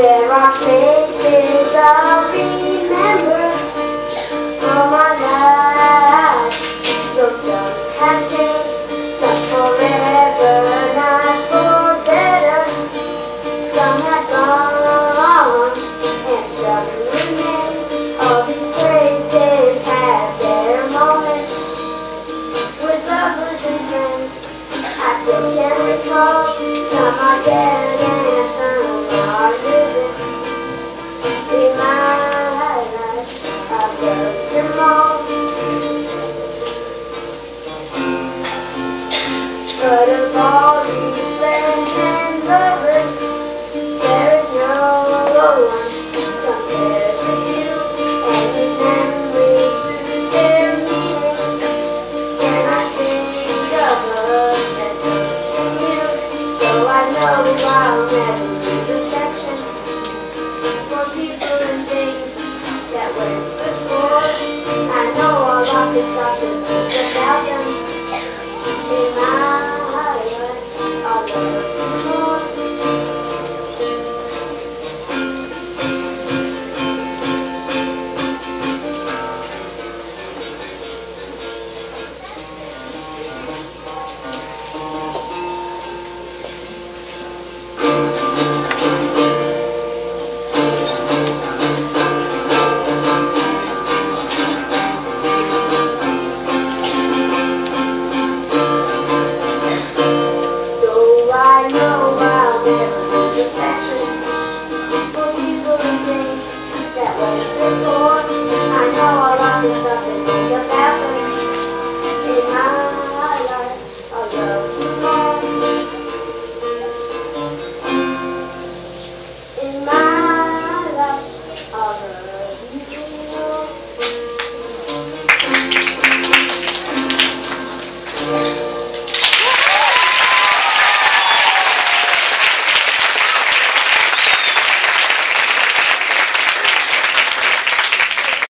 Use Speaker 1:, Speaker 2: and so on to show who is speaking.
Speaker 1: There are places I'll remember all my life. Though some have changed, some forever, not for better. Some have gone, and some remain. All these places have their moments with lovers and friends. I still can recall some are dead I'll never lose affection for people I know I love you.